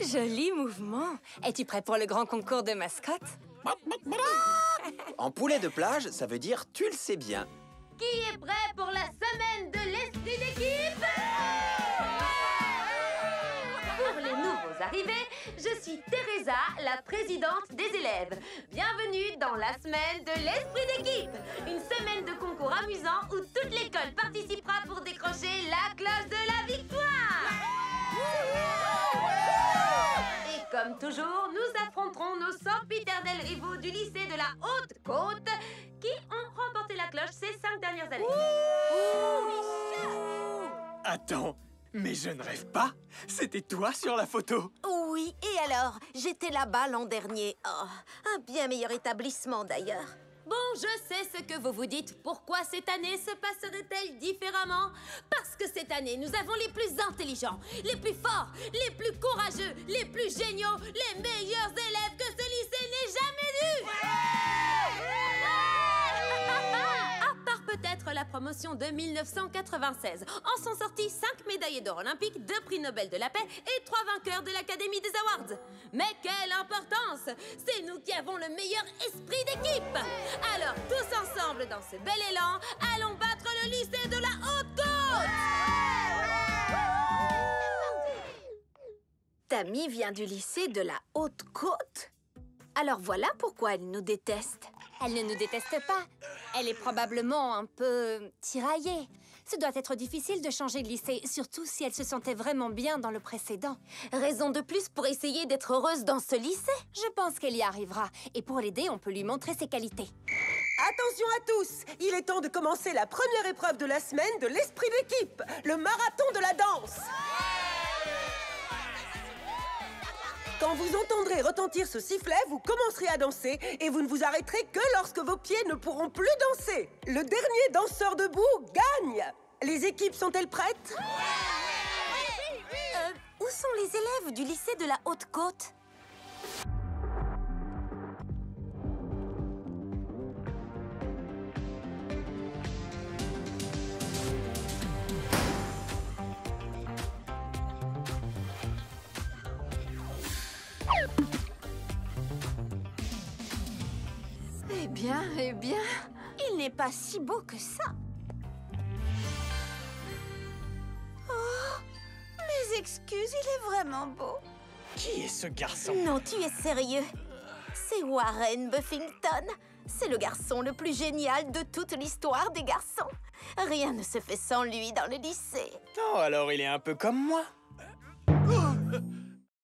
Joli mouvement. Es-tu prêt pour le grand concours de mascotte En poulet de plage, ça veut dire tu le sais bien. Qui est prêt pour la semaine de l'esprit d'équipe? Pour les nouveaux arrivés, je suis Teresa, la présidente des élèves. Bienvenue dans la semaine de l'esprit d'équipe. Une semaine de concours amusant où toute l'école participera toujours, nous affronterons nos sempiternels rivaux du lycée de la Haute-Côte qui ont remporté la cloche ces cinq dernières années. Attends, mais je ne rêve pas C'était toi sur la photo Oui, et alors J'étais là-bas l'an dernier. Oh, un bien meilleur établissement d'ailleurs. Bon, je sais ce que vous vous dites. Pourquoi cette année se passerait-elle différemment? Parce que année, nous avons les plus intelligents, les plus forts, les plus courageux, les plus géniaux, les meilleurs élèves que ce lycée n'ait jamais vus À part peut-être la promotion de 1996. En sont sortis 5 médaillés d'or olympiques, 2 prix Nobel de la paix et 3 vainqueurs de l'Académie des Awards. Mais quelle importance C'est nous qui avons le meilleur esprit d'équipe Alors, tous ensemble dans ce bel élan, allons battre le lycée Vient du lycée de la Haute-Côte. Alors voilà pourquoi elle nous déteste. Elle ne nous déteste pas. Elle est probablement un peu tiraillée. Ce doit être difficile de changer de lycée, surtout si elle se sentait vraiment bien dans le précédent. Raison de plus pour essayer d'être heureuse dans ce lycée. Je pense qu'elle y arrivera. Et pour l'aider, on peut lui montrer ses qualités. Attention à tous Il est temps de commencer la première épreuve de la semaine de l'esprit d'équipe, le marathon de la danse Quand vous entendrez retentir ce sifflet, vous commencerez à danser et vous ne vous arrêterez que lorsque vos pieds ne pourront plus danser. Le dernier danseur debout gagne. Les équipes sont-elles prêtes? Euh, où sont les élèves du lycée de la Haute-Côte? Eh bien, eh bien, il n'est pas si beau que ça. Oh, Mes excuses, il est vraiment beau. Qui est ce garçon? Non, tu es sérieux C'est Warren Buffington. C'est le garçon le plus génial de toute l'histoire des garçons. Rien ne se fait sans lui dans le lycée. Oh, alors il est un peu comme moi